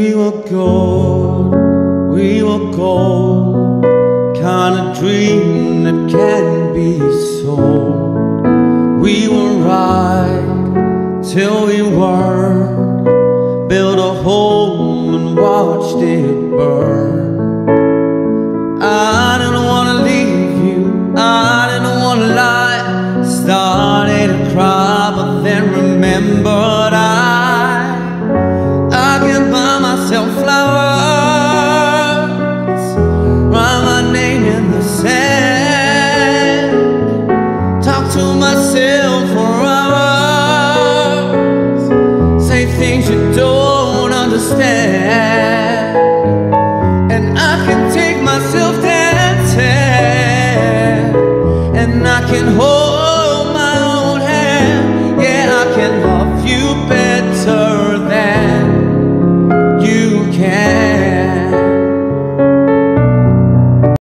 We were gold, we were gold, kind of dream that can't be sold. We were right till we weren't, built a home and watched it burn. I didn't wanna leave you, I didn't wanna lie. Started to cry, but then remembered I can hold.